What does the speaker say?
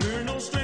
We're no strangers.